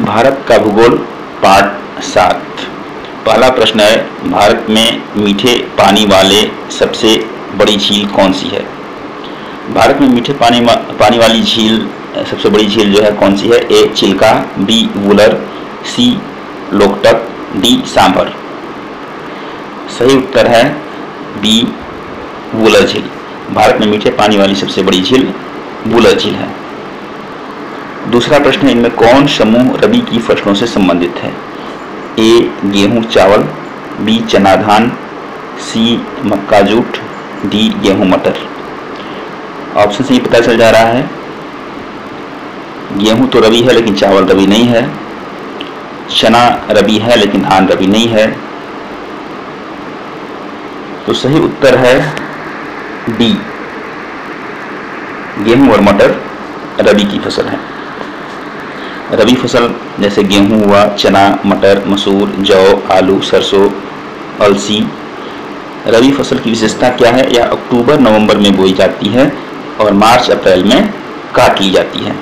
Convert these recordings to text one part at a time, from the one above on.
भारत का भूगोल पार्ट सात। पहला प्रश्न है, भारत में मीठे पानी वाले सबसे बड़ी झील कौन सी है? भारत में मीठे पानी पानी वाली झील, सबसे बड़ी झील जो है कौन सी है? A, Chilka, B, Wular, C, Loktak, D, Sambhar. सही उत्तर है, बी, वुलर झील। भारत में मीठे पानी वाली सबसे बड़ी झील वुलर झील है। दूसरा प्रश्न इनमें कौन समूह रबी की फ़सलों से संबंधित है? ए गेहूँ, चावल बी चना, धान सी मक्का, जूट डी गेहूँ, मटर। ऑप्शन से ही पता चल जा रहा है, गेहूँ तो रबी है, लेकिन चावल रबी नहीं है। चना रबी है, लेकिन धान रबी नहीं है। तो सही उत्तर है डी गेहूँ और मटर रबी की फ़सल है। रबी फ़सल, जैसे गेहूँ हुआ, चना, मटर, मसूर, जौ, आलू, सरसों, अलसी। रबी फ़सल की विशेषता क्या है? यह अक्टूबर, नवंबर में बोई जाती है और मार्च, अप्रैल में काट ली जाती है।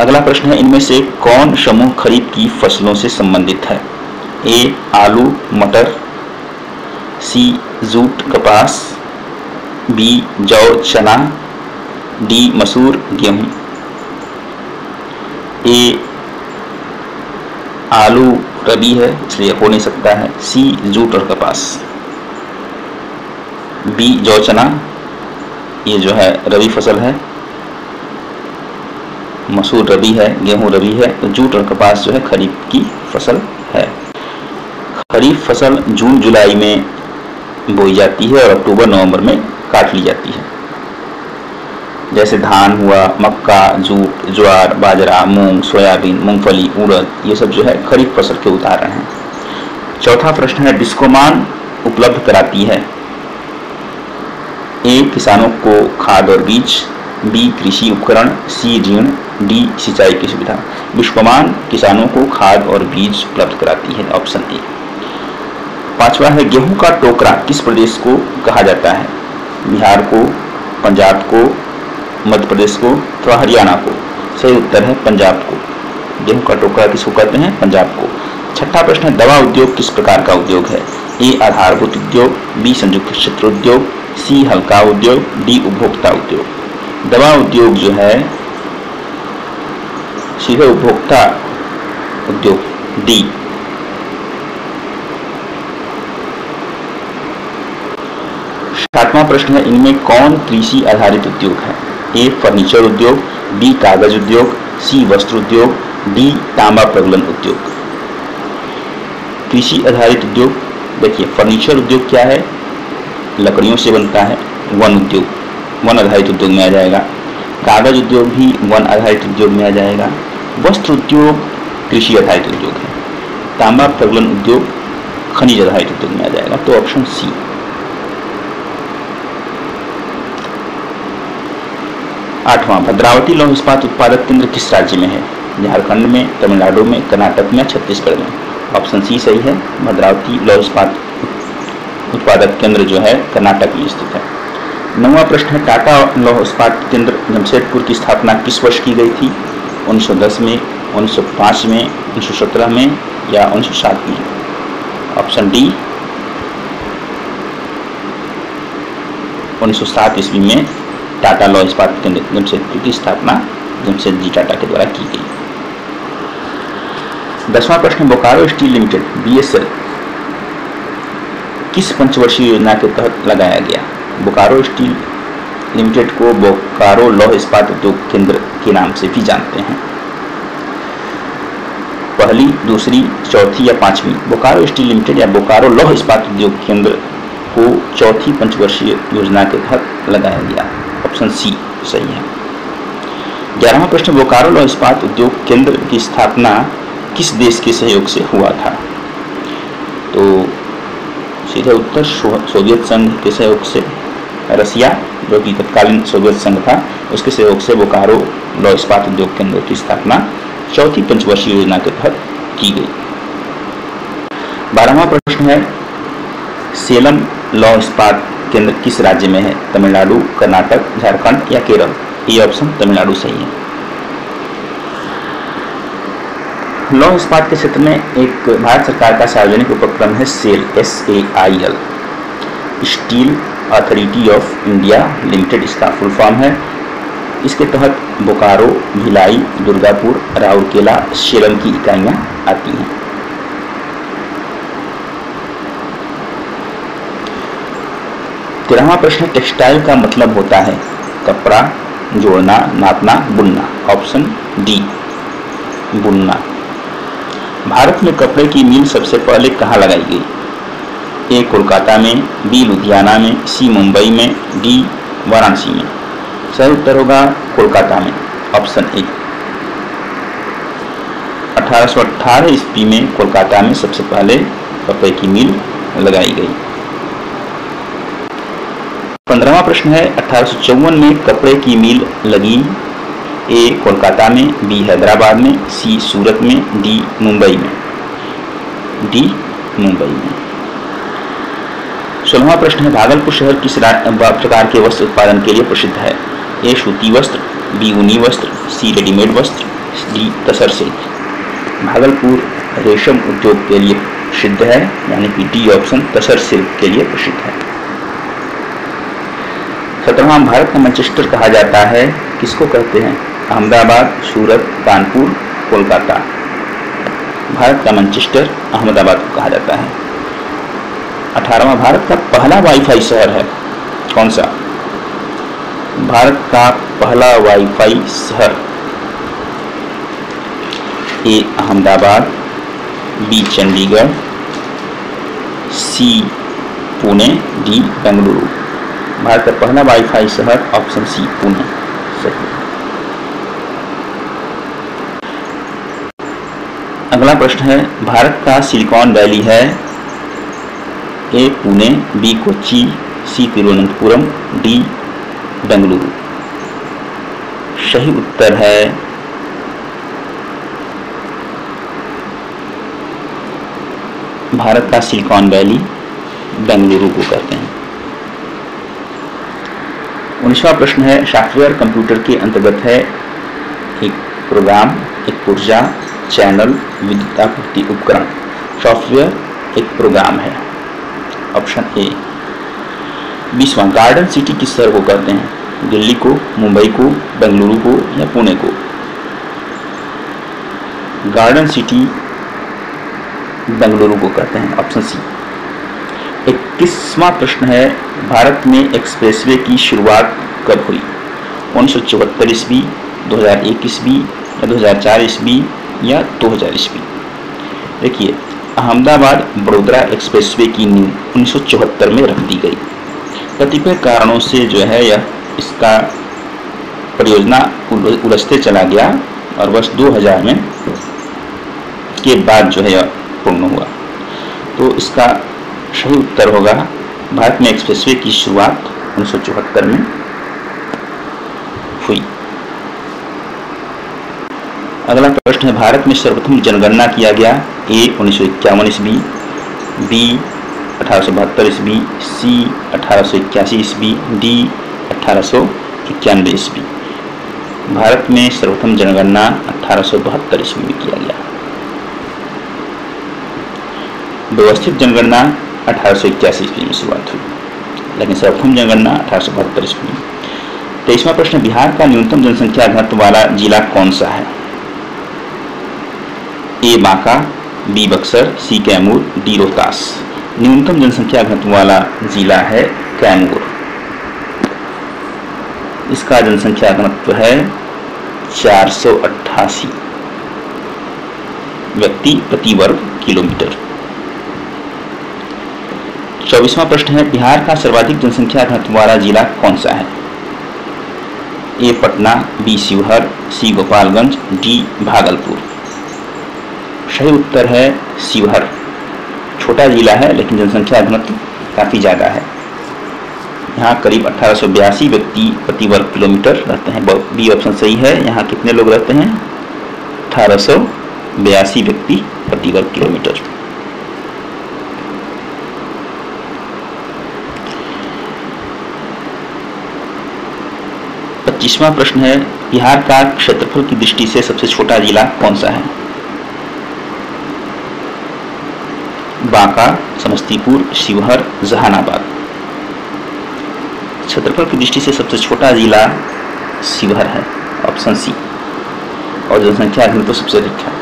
अगला प्रश्न है, इनमें से कौन समूह खरीफ की फ़सलों से संबंधित है? ए, आलू, मटर, सी, जूट, कपास, बी, जौ, चना, डी, मसूर, गेहूँ। ए आलू रबी है, इसलिए हो नहीं सकता है। सी जूट और कपास बी जौ चना ये जो है, रबी फ़सल है। मसूर रबी है, गेहूँ रबी है। तो जूट और कपास जो है, खरीफ की फ़सल है। खरीफ फ़सल जून जुलाई में बोई जाती है और अक्टूबर नवंबर में काट ली जाती है। जैसे धान हुआ, मक्का जूट ज्वार, बाजरा, मूंग, सोयाबीन, मूंगफली, उड़द, ये सब जो है खरीफ फ़सल के उदाहरण हैं। चौथा प्रश्न है डिस्कोमान उपलब्ध कराती है? ए, किसानों को खाद और बीज, बी, कृषि उपकरण, सी, ऋण, डी, सिंचाई की सुविधा। विश्वमान किसानों को खाद और बीज उपलब्ध कराती है, ऑप्शन ए। पांचवा है, गेहूँ का टोकरा किस प्रदेश को कहा जाता है? बिहार को, पंजाब को मध्य प्रदेश को अथवा हरियाणा को, सही उत्तर है पंजाब को। गेहूँ का टोकरा किसको कहते हैं? पंजाब को। छठा प्रश्न है, दवा उद्योग किस प्रकार का उद्योग है? ए, आधारभूत उद्योग, बी, संयुक्त क्षेत्र उद्योग, सी, हल्का उद्योग, डी, उपभोक्ता उद्योग। दवा उद्योग जो है, सीधे उपभोक्ता उद्योग, डी। सातवां प्रश्न है, इनमें कौन कृषि आधारित उद्योग है? ए फर्नीचर उद्योग बी कागज़ उद्योग सी वस्त्र उद्योग डी तांबा प्रगलन उद्योग। कृषि आधारित उद्योग, देखिए फर्नीचर उद्योग क्या है? लकड़ियों से बनता है, वन उद्योग। वन आधारित उद्योग में आ जाएगा। कागज़ उद्योग भी वन आधारित उद्योग में आ जाएगा। वस्त्र उद्योग, कृषि आधारित उद्योग है। तांबा प्रगलन उद्योग, खनिज आधारित उद्योग में आ जाएगा। तो ऑप्शन सी आठवां भद्रावती लौह इस्पात उत्पादक केंद्र किस राज्य में है? झारखंड में, तमिलनाडु में, कर्नाटक में, छत्तीसगढ़ में? ऑप्शन सी सही है, भद्रावती लौह इस्पात उत्पादक केंद्र जो है, कर्नाटक में स्थित है। नौवा प्रश्न है, टाटा लौह इस्पात केंद्र जमशेदपुर की स्थापना किस वर्ष की गई थी? 1910 में 1905 में 1917 में या 1907 में? ऑप्शन डी 1907 ईस्वी में। टाटा लॉ इस्पात केंद्र जमशेदपुर की स्थापना जमशेद टाटा के द्वारा की गई। दसवां प्रश्न, बोकारो स्टील लिमिटेड, बीएसएल, किस पंचवर्षीय योजना के तहत लगाया गया? बोकारो स्टील लिमिटेड को बोकारो लौह इस्पात उद्योग केंद्र के नाम से भी जानते हैं। पहली, दूसरी, चौथी या पांचवी, बोकारो स्टील लिमिटेड या बोकारो लौह इस्पात उद्योग केंद्र को चौथी पंचवर्षीय योजना के तहत लगाया गया। ऑप्शन सी सही है। ग्यारहवा प्रश्न, बोकारो लौह इस्पात उद्योग केंद्र की स्थापना किस देश के सहयोग से हुआ था? तो सीधा उत्तर सोवियत संघ के सहयोग से। रसिया, जो कि तत्कालीन सोवियत संघ था, उसके सहयोग से बोकारो लौह इस्पात उद्योग केंद्र की स्थापना चौथी पंचवर्षीय योजना के तहत की गई। बारहवा प्रश्न है, सेलम लौह इस्पात केंद्र किस राज्य में है? तमिलनाडु, कर्नाटक, झारखंड या केरल? ये ऑप्शन तमिलनाडु सही है लौह इस्पात के क्षेत्र में एक भारत सरकार का सार्वजनिक उपक्रम है SAIL S A I L steel authority of India limited, इसका फुल फॉर्म है। इसके तहत बोकारो, भिलाई, दुर्गापुर, राउरकेला सेलम की इकाइयाँ आती हैं। तेरहवा प्रश्न टेक्सटाइल का मतलब होता है कपड़ा, जोड़ना, नापना, बुनना। ऑप्शन डी बुनना। भारत में कपड़े की मिल सबसे पहले कहाँ लगाई गई? ए, कोलकाता में, बी, लुधियाना में, सी, मुंबई में, डी, वाराणसी में। सही उत्तर होगा कोलकाता में। ऑप्शन ए अठारह सौ ईस्वी में कोलकाता में सबसे पहले कपड़े की मिल लगाई गई। पंद्रहवा प्रश्न है। अठारह सौ चौवन में कपड़े की मिल लगी। ए, कोलकाता में, बी, हैदराबाद में, सी, सूरत में, डी, मुंबई में। डी, मुंबई में। सोलहवा प्रश्न है, भागलपुर शहर किस प्रकार के वस्त्र उत्पादन के लिए प्रसिद्ध है? ए, सूती वस्त्र, बी, ऊनी वस्त्र, सी, रेडीमेड वस्त्र, डी, तसर सिल्क। भागलपुर रेशम उद्योग के लिए प्रसिद्ध है, यानी कि डी ऑप्शन, तसर सिल्क के लिए प्रसिद्ध है। सत्रहवा भारत का मैनचेस्टर कहा जाता है। किसको कहते हैं? अहमदाबाद, सूरत, कानपुर, कोलकाता। भारत का मैनचेस्टर अहमदाबाद को कहा जाता है। अठारहवा भारत का पहला वाईफाई शहर है। कौन सा? भारत का पहला वाईफाई शहर। A, Ahmedabad, B, Chandigarh, C, Pune, D, Bengaluru. Bharat का पहला वाईफाई शहर ऑप्शन सी पुणे। सही अगला प्रश्न है, भारत का सिलिकॉन वैली है। A, Pune, B, Kochi, C, Thiruvananthapuram, D, Bengaluru. सही उत्तर है, भारत का सिलिकॉन वैली, बेंगलुरु को कहते हैं। उन्नीसवा प्रश्न है, सॉफ्टवेयर कंप्यूटर के अंतर्गत है एक प्रोग्राम, एक पुर्जा चैनल विद्युत आपूर्ति उपकरण। सॉफ्टवेयर एक प्रोग्राम है। ऑप्शन ए, बीसवा, गार्डन सिटी किस शहर को कहते हैं? दिल्ली को, मुंबई को, बेंगलुरु को या पुणे को? गार्डन सिटी बेंगलुरु को कहते हैं। ऑप्शन सी इक्कीसवा प्रश्न है, भारत में एक्सप्रेसवे की शुरुआत कब हुई? उन्नीस सौ चौहत्तर ईस्वी, दो हज़ार एक ईस्वी, या दो हज़ार चार ईस्वी, या दो हज़ार ईस्वी? देखिए, अहमदाबाद बड़ोदरा एक्सप्रेसवे की नींव उन्नीस सौ चौहत्तर में रख दी गई। कतिपय कारणों से जो है यह इसका परियोजना उलझते चला गया और वर्ष 2000 में के बाद जो है यह पूर्ण हुआ। तो इसका सही उत्तर होगा। भारत में एक्सप्रेसवे की शुरुआत उन्नीस सौ चौहत्तर में हुई। अगला प्रश्न है, भारत में सर्वप्रथम जनगणना किया गया। ए, उन्नीस सौ इक्यावन ईस्वी, बी, अठारह सौ बहत्तर ईस्वी, सी, अठारह सौ इक्यासी ईस्वी, डी, अठारह सौ इक्यानवे ईस्वी। भारत में सर्वप्रथम जनगणना अठारह सौ बहत्तर ईस्वी में किया गया। व्यवस्थित जनगणना अठारह सौ इक्यासी ईस्वी में शुरुआत हुई। लेकिन सर्वप्रथम जनगणना अठारह सौ बहत्तर ईस्वी में तेईसवा प्रश्न, बिहार का न्यूनतम जनसंख्या घनत्व वाला जिला कौन सा है? A, Banka, B, Buxar, C, Kaimur, D, Rohtas. न्यूनतम जनसंख्या घनत्व वाला जिला है कैमूर। इसका जनसंख्या घनत्व है चार सौ अट्ठासी। व्यक्ति प्रति वर्ग किलोमीटर। चौबीसवा प्रश्न है, बिहार का सर्वाधिक जनसंख्या वाला जिला कौन सा है? A, Patna, B, Sheohar, C, Gopalganj, D, Bhagalpur. सही उत्तर है, शिवहर। छोटा जिला है, लेकिन जनसंख्या घनत्व काफ़ी ज़्यादा है। यहाँ करीब अठारह सौ बयासी व्यक्ति प्रति वर्ग किलोमीटर रहते हैं। बी ऑप्शन सही है, यहाँ कितने लोग रहते हैं? अठारह सौ बयासी व्यक्ति प्रति वर्ग किलोमीटर। पच्चीसवा प्रश्न है, बिहार का क्षेत्रफल की दृष्टि से सबसे छोटा जिला कौन सा है? बांका, समस्तीपुर, शिवहर, जहानाबाद। क्षेत्रफल की दृष्टि से सबसे छोटा जिला शिवहर है, ऑप्शन सी। और जनसंख्या में तो सबसे अधिक है।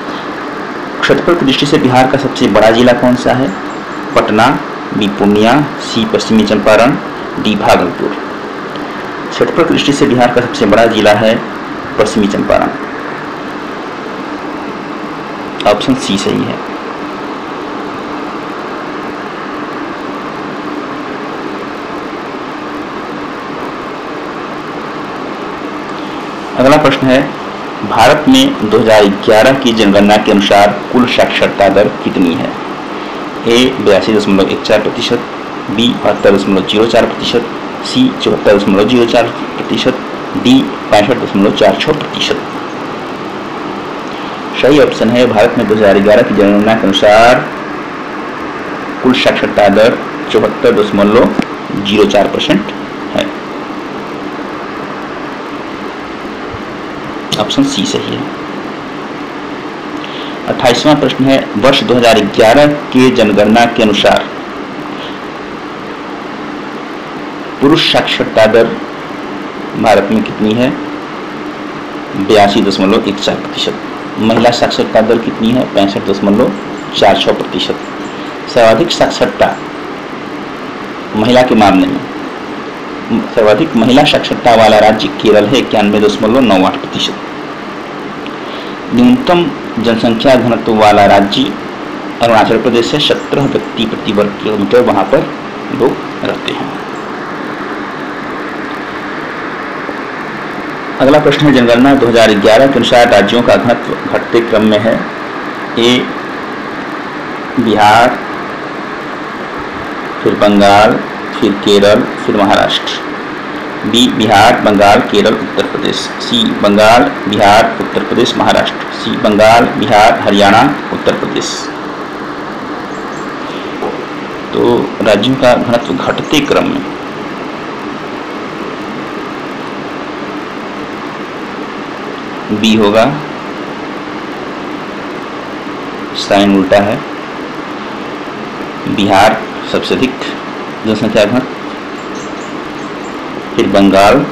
क्षेत्रफल की दृष्टि से बिहार का सबसे बड़ा जिला कौन सा है? पटना बी पूर्णिया सी पश्चिमी चंपारण, डी भागलपुर। क्षेत्रफल की दृष्टि से बिहार का सबसे बड़ा जिला है पश्चिमी चंपारण। ऑप्शन सी सही है। अगला प्रश्न है, भारत में 2011 की जनगणना के अनुसार कुल साक्षरता दर कितनी है? ए बयासी दशमलव एक चार प्रतिशत बी बहत्तर दशमलव ज़ीरो चार प्रतिशत सी चौहत्तर दशमलव ज़ीरो चार प्रतिशत डी पैंसठ दशमलव चार छः प्रतिशत सही ऑप्शन है भारत में 2011 की जनगणना के अनुसार कुल साक्षरता दर चौहत्तर दशमलव ज़ीरो चार परसेंट है ऑप्शन सी सही है अट्ठाईसवां प्रश्न है वर्ष 2011 के जनगणना के अनुसार पुरुष साक्षरता दर भारत में कितनी है? बयासी दशमलव एक चार प्रतिशत। महिला साक्षरता दर कितनी है? पैंसठ दशमलव चार छः प्रतिशत। सर्वाधिक साक्षरता महिला के मामले में। सर्वाधिक महिला साक्षरता वाला राज्य केरल है इक्यानवे दशमलव नौ आठ प्रतिशत। न्यूनतम जनसंख्या घनत्व वाला राज्य अरुणाचल प्रदेश है। सत्रह व्यक्ति प्रति वर्ग किलोमीटर वहाँ पर लोग रहते हैं। अगला प्रश्न है, जनगणना 2011 के अनुसार राज्यों का घनत्व घटते क्रम में है। ए, बिहार, फिर बंगाल, फिर केरल, फिर Maharashtra. B, Bihar, Bengal, Kerala, Uttar Pradesh. C, Bengal, Bihar, Uttar Pradesh, Maharashtra. C, Bengal, Bihar, Haryana, Uttar Pradesh. तो राज्यों का घनत्व घटते क्रम में बी होगा। साइन उल्टा है। बिहार सबसे अधिक जनसंख्या घन फिर बंगाल,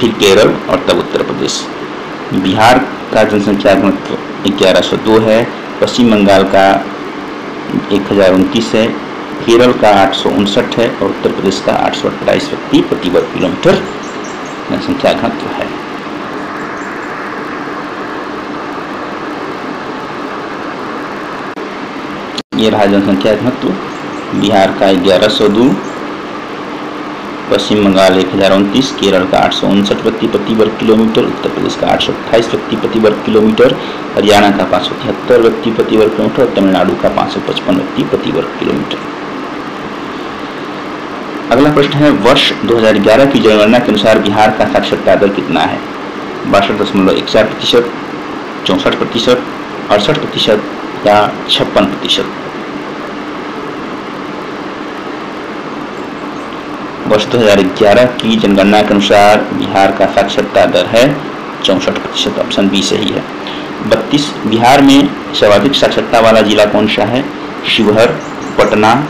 फिर केरल और तब उत्तर प्रदेश। बिहार का जनसंख्या घनत्व ग्यारह सौ दो है। पश्चिम बंगाल का एक हज़ार उनतीस है। केरल का आठ सौ उनसठ है और उत्तर प्रदेश का आठ सौ अट्ठाईस व्यक्ति प्रति वर्ग किलोमीटर जनसंख्या घनत्व है। ये रहा जनसंख्या घनत्व। बिहार का ग्यारह सौ दो। पश्चिम बंगाल एक हज़ार उनतीस। केरल का आठ सौ उनसठ व्यक्ति प्रति वर्ग किलोमीटर। उत्तर प्रदेश का आठ सौ अट्ठाईस व्यक्ति प्रति वर्ग किलोमीटर। हरियाणा का पाँच सौ तिहत्तर व्यक्ति प्रति वर्ग किलोमीटर। और तमिलनाडु का पाँच सौ पचपन व्यक्ति प्रति वर्ग किलोमीटर। अगला प्रश्न है, वर्ष 2011 की जनगणना के अनुसार बिहार का साक्षरता दर कितना है? बासठ दशमलव एक चार प्रतिशत, चौंसठ प्रतिशत, अड़सठ प्रतिशत या छप्पन प्रतिशत? वर्ष 2011 की जनगणना के अनुसार बिहार का साक्षरता दर है चौंसठ प्रतिशत, ऑप्शन बी सही है। बत्तीस, बिहार में सर्वाधिक साक्षरता वाला जिला कौन सा है? शिवहर, पटना,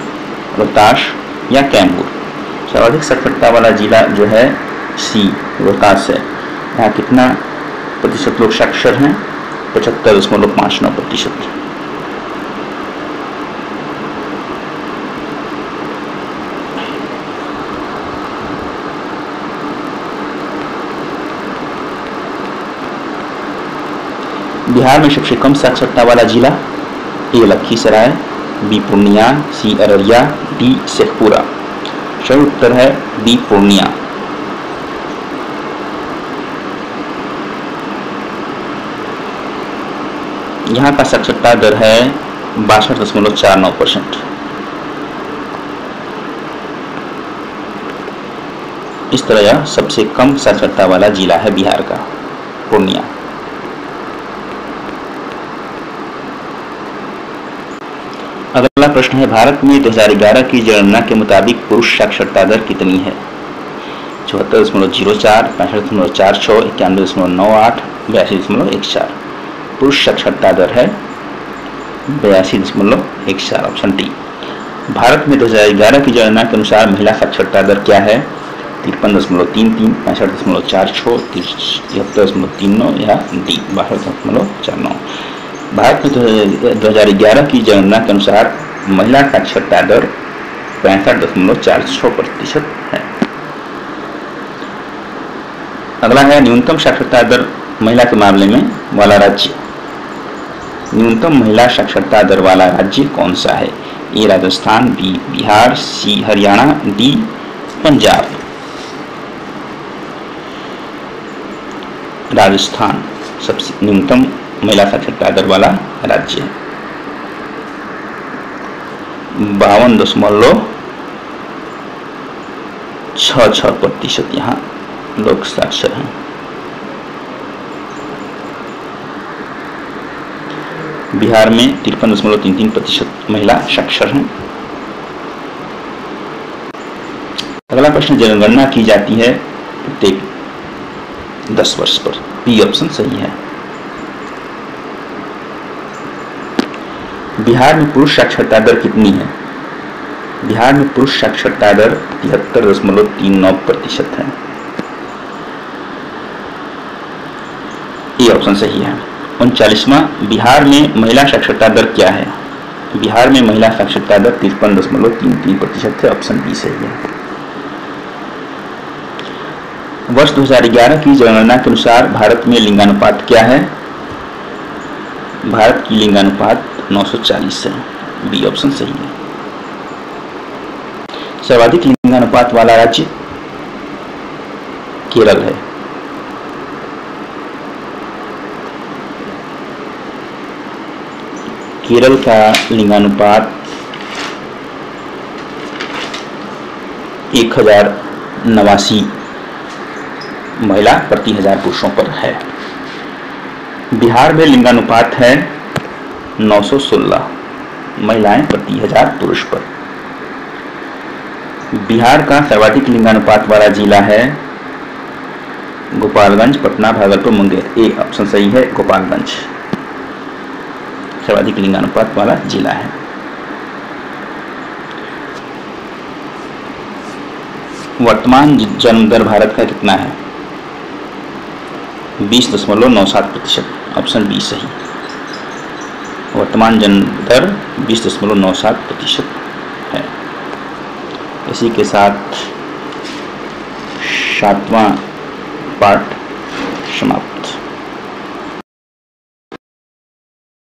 रोहतास या कैमूर? सर्वाधिक साक्षरता वाला जिला जो है सी रोहतास है। यहाँ कितना प्रतिशत लोग साक्षर हैं? पचहत्तर दशमलव पाँच नौ प्रतिशत। बिहार में सबसे कम साक्षरता वाला जिला A Lakhisarai, B Purnia, C Araria, D Sheikhpura. सही उत्तर है बी, पूर्णिया। यहाँ का साक्षरता दर है बासठ दशमलव चार नौ परसेंट। इस तरह यह सबसे कम साक्षरता वाला जिला है बिहार का, पूर्णिया अगला प्रश्न है, भारत में 2011 की जनगणना के मुताबिक पुरुष साक्षरता दर कितनी है? चौहत्तर दशमलव ज़ीरो चार, पैंसठ दशमलव चार छः इक्यानवे दशमलव नौ आठ, बयासी दशमलव एक चार। पुरुष साक्षरता दर है बयासी दशमलव एक चार, ऑप्शन टी भारत में 2011 की जनगणना के अनुसार महिला साक्षरता दर क्या है? तिरपन दशमलव तीन तीन, पैंसठ दशमलव चार छः तिहत्तर दशमलव तीन नौ या डी बारह दशमलव चार नौ। भारत में दो हज़ार ग्यारह की जनगणना के अनुसार महिला साक्षरता दर पैंसठ दशमलव चार छः प्रतिशत है। अगला है, न्यूनतम साक्षरता दर महिला के मामले में वाला राज्य। न्यूनतम महिला साक्षरता दर वाला राज्य कौन सा है? A, Rajasthan, B, Bihar, C, Haryana, D, Punjab. Rajasthan सबसे न्यूनतम महिला साक्षरता दर वाला राज्य है। बावन दशमलव छ छ प्रतिशत यहाँ लोग साक्षर हैं। बिहार में तिरपन दशमलव तीन तीन प्रतिशत महिला साक्षर हैं। अगला प्रश्न, जनगणना की जाती है प्रत्येक दस वर्ष पर। बी ऑप्शन सही है। बिहार में पुरुष साक्षरता दर कितनी है? बिहार में पुरुष साक्षरता दर तिहत्तर दशमलव तीन नौ प्रतिशत है। ये ऑप्शन सही है। उनचालीसवा, बिहार में महिला साक्षरता दर क्या है? बिहार में महिला साक्षरता दर तिरपन दशमलव तीन तीन प्रतिशत है। ऑप्शन बी सही है। वर्ष 2011 की जनगणना के अनुसार भारत में लिंगानुपात क्या है? भारत की लिंगानुपात 940 है। बी ऑप्शन सही है। सर्वाधिक लिंगानुपात वाला राज्य केरल है। केरल का लिंगानुपात एक हज़ार नवासी महिला प्रति हज़ार पुरुषों पर है। बिहार में लिंगानुपात है 916 महिलाएँ प्रति हज़ार पुरुष पर। बिहार का सर्वाधिक लिंगानुपात वाला जिला है गोपालगंज, पटना, भागलपुर, मुंगेर। ए ऑप्शन सही है गोपालगंज। सर्वाधिक लिंगानुपात वाला जिला है। वर्तमान जन्म दर भारत का कितना है? बीस दशमलव नौ सात प्रतिशत। ऑप्शन बी सही। वर्तमान जन्म दर बीस दशमलव नौ सात प्रतिशत है। इसी के साथ सातवां पार्ट समाप्त।